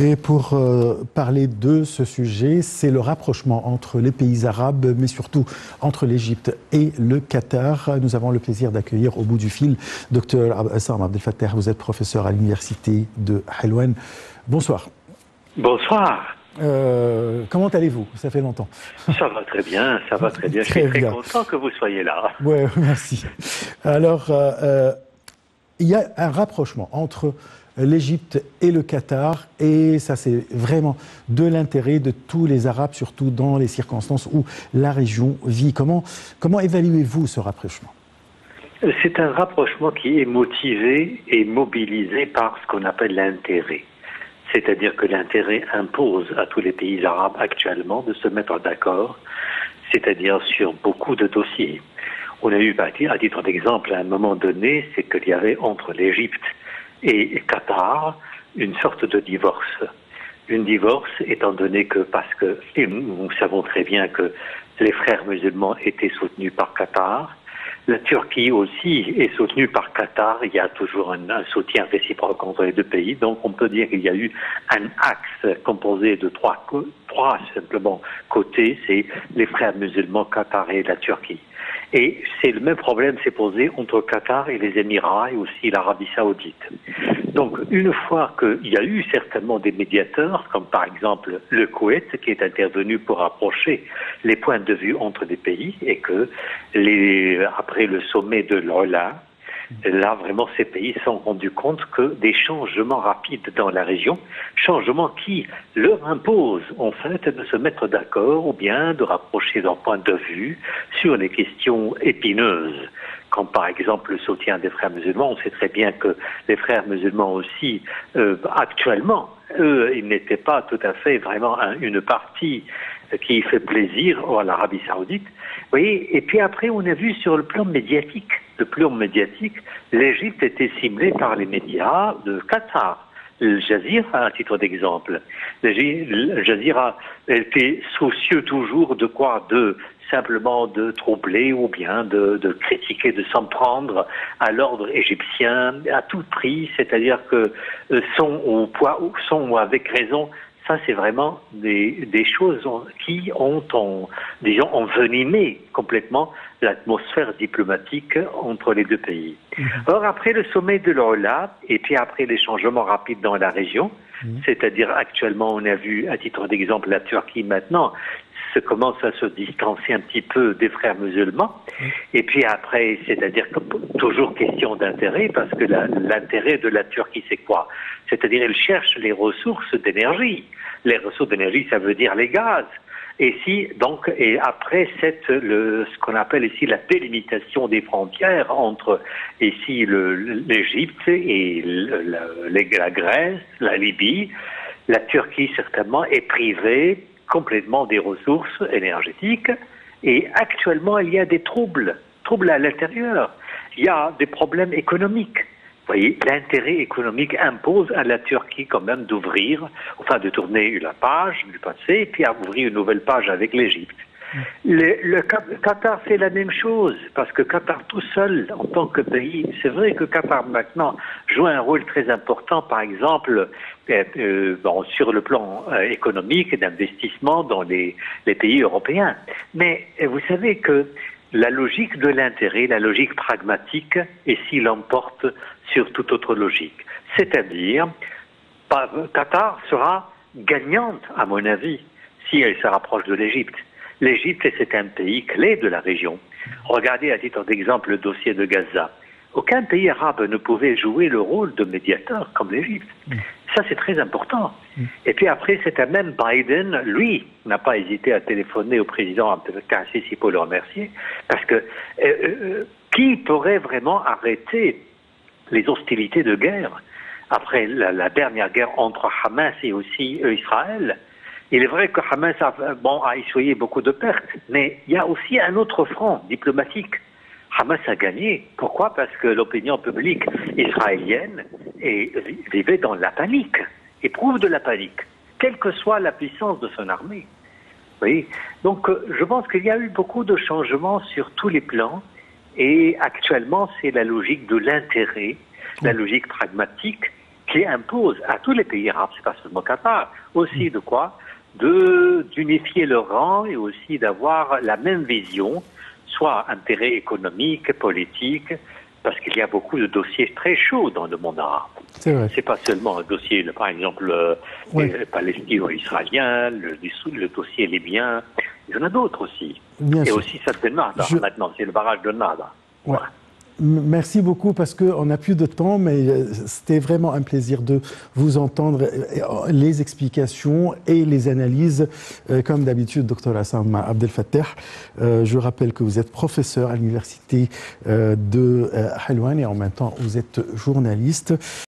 Et pour euh, parler de ce sujet, c'est le rapprochement entre les pays arabes, mais surtout entre l'Égypte et le Qatar. Nous avons le plaisir d'accueillir au bout du fil Dr Assam Abdel Fattah. Vous êtes professeur à l'université de Helwan. Bonsoir. Bonsoir. Euh, comment allez-vous? Ça fait longtemps. Ça va très bien, ça va très bien. Je suis très content que vous soyez là. Oui, merci. Alors, euh, il y a un rapprochement entre l'Égypte et le Qatar, et ça c'est vraiment de l'intérêt de tous les Arabes, surtout dans les circonstances où la région vit. Comment, comment évaluez-vous ce rapprochement? C'est un rapprochement qui est motivé et mobilisé par ce qu'on appelle l'intérêt. C'est-à-dire que l'intérêt impose à tous les pays arabes actuellement de se mettre d'accord, c'est-à-dire sur beaucoup de dossiers. On a eu, à titre d'exemple, à un moment donné, c'est qu'il y avait entre l'Égypte et Qatar une sorte de divorce. Une divorce étant donné que, parce que nous savons très bien que les frères musulmans étaient soutenus par Qatar, la Turquie aussi est soutenue par Qatar. Il y a toujours un, soutien réciproque entre les deux pays. Donc on peut dire qu'il y a eu un axe composé de trois, trois simplement côtés. C'est les frères musulmans, Qatar et la Turquie. Et c'est le même problème s'est posé entre Qatar et les Émirats et aussi l'Arabie saoudite. Donc une fois qu'il y a eu certainement des médiateurs, comme par exemple le Koweït qui est intervenu pour rapprocher les points de vue entre les pays et que les, après le sommet de l'Ola, Là, vraiment, ces pays se sont rendus compte que des changements rapides dans la région, changements qui leur imposent, en fait, de se mettre d'accord ou bien de rapprocher leurs points de vue sur les questions épineuses comme par exemple le soutien des frères musulmans. On sait très bien que les frères musulmans aussi, euh, actuellement, eux, ils n'étaient pas tout à fait vraiment une partie qui fait plaisir à l'Arabie saoudite. Oui, et puis après, on a vu sur le plan médiatique, le plan médiatique, l'Égypte était ciblée par les médias de Qatar. Le Jazira, à titre d'exemple. Le Jazira était soucieux toujours de quoi? De simplement de troubler ou bien de, critiquer, de s'en prendre à l'ordre égyptien à tout prix, c'est-à-dire que euh, sont au poids, sont avec raison ça, c'est vraiment des, des, choses qui ont, disons, envenimé complètement l'atmosphère diplomatique entre les deux pays. Mhm. Or, après le sommet de l'OLA, et puis après les changements rapides dans la région, mhm. c'est-à-dire actuellement, on a vu, à titre d'exemple, la Turquie maintenant, se commence à se distancer un petit peu des frères musulmans. Et puis après, c'est-à-dire toujours question d'intérêt, parce que l'intérêt de la Turquie, c'est quoi? C'est-à-dire, elle cherche les ressources d'énergie les ressources d'énergie, ça veut dire les gaz. Et si donc et après cette le ce qu'on appelle ici la délimitation des frontières entre ici l'Égypte et la, la Grèce, la Libye, la Turquie certainement est privée complètement des ressources énergétiques et actuellement il y a des troubles, troubles à l'intérieur. Il y a des problèmes économiques voyez, l'intérêt économique impose à la Turquie quand même d'ouvrir, enfin de tourner la page du passé, et puis à ouvrir une nouvelle page avec l'Égypte. Le, le, Qatar fait la même chose, parce que Qatar tout seul, en tant que pays, c'est vrai que Qatar maintenant joue un rôle très important, par exemple, euh, sur le plan euh, économique et d'investissement dans les, pays européens. Mais euh, vous savez que la logique de l'intérêt, la logique pragmatique, est s'il l'emporte sur toute autre logique. C'est-à-dire, Qatar sera gagnante, à mon avis, si elle se rapproche de l'Égypte. L'Égypte, c'est un pays clé de la région. Regardez à titre d'exemple le dossier de Gaza. Aucun pays arabe ne pouvait jouer le rôle de médiateur comme l'Égypte. Ça, c'est très important. Et puis après, c'est un même Biden, lui, n'a pas hésité à téléphoner au président Abdelkader Sisi pour le remercier, parce que euh, euh, qui pourrait vraiment arrêter les hostilités de guerre? Après la, dernière guerre entre Hamas et aussi euh, Israël. Il est vrai que Hamas a, bon, a essuyé beaucoup de pertes, mais il y a aussi un autre front diplomatique. Hamas a gagné. Pourquoi? Parce que l'opinion publique israélienne est, vivait dans la panique, éprouve de la panique, quelle que soit la puissance de son armée. Oui. Donc, euh, je pense qu'il y a eu beaucoup de changements sur tous les plans. Et actuellement, c'est la logique de l'intérêt, la logique pragmatique qui impose à tous les pays arabes, c'est pas seulement Qatar, aussi de quoi? De d'unifier le rang et aussi d'avoir la même vision, soit intérêt économique, politique, parce qu'il y a beaucoup de dossiers très chauds dans le monde arabe. C'est vrai. C'est pas seulement un dossier, par exemple, euh, palestino-israélien, le, le, dossier libyen. Il y en a d'autres aussi. Bien et aussi ça de Nada. Maintenant, c'est le barrage de Nada. Ouais. Merci beaucoup parce qu'on n'a plus de temps, mais euh, c'était vraiment un plaisir de vous entendre euh, les explications et les analyses. Euh, comme d'habitude, docteur Hassan Abdel Fattah, je rappelle que vous êtes professeur à l'université de Halwan et en même temps vous êtes journaliste.